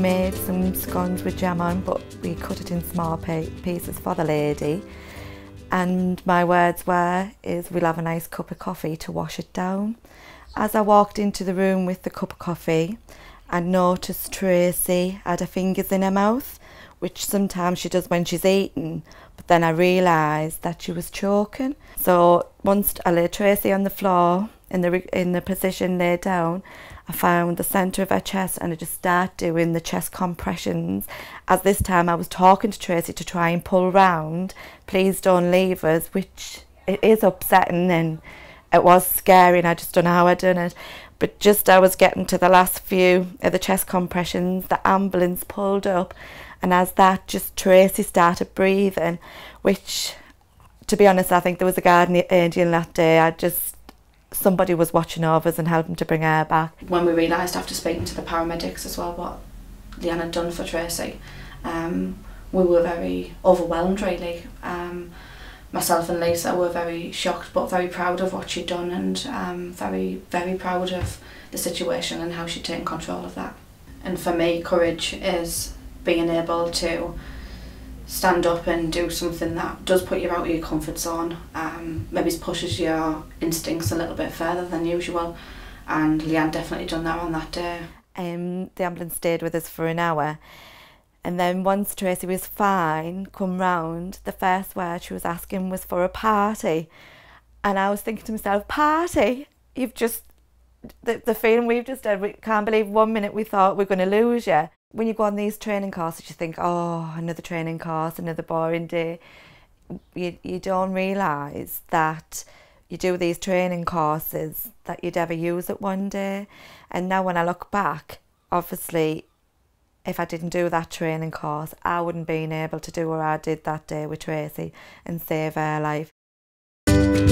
made some scones with jam on, but we cut it in small pieces for the lady. And my words were, is we'll have a nice cup of coffee to wash it down. As I walked into the room with the cup of coffee, I noticed Tracy had her fingers in her mouth, which sometimes she does when she's eating, but then I realised that she was choking. So once I laid Tracy on the floor in the in the position laid down, I found the centre of her chest and I just started doing the chest compressions. As this time I was talking to Tracy to try and pull round, please don't leave us, which it is upsetting and it was scary and I just don't know how I done it. But just I was getting to the last few of the chest compressions, the ambulance pulled up and as that just Tracy started breathing, which to be honest I think there was a guardian angel that day. I just somebody was watching over us and helping to bring her back. When we realised after speaking to the paramedics as well what Leanne had done for Tracy, um, we were very overwhelmed really. Um, myself and Lisa were very shocked but very proud of what she'd done and um, very, very proud of the situation and how she'd taken control of that. And for me, courage is being able to stand up and do something that does put you out of your comfort zone, um, maybe pushes your instincts a little bit further than usual. And Leanne definitely done that on that day. Um, the ambulance stayed with us for an hour and then once Tracy was fine, come round, the first word she was asking was for a party. And I was thinking to myself, party? You've just, the, the feeling we've just had, we can't believe one minute we thought we are going to lose you. When you go on these training courses, you think, oh, another training course, another boring day. You, you don't realise that you do these training courses that you'd ever use it one day. And now when I look back, obviously if I didn't do that training course, I wouldn't been able to do what I did that day with Tracy and save her life.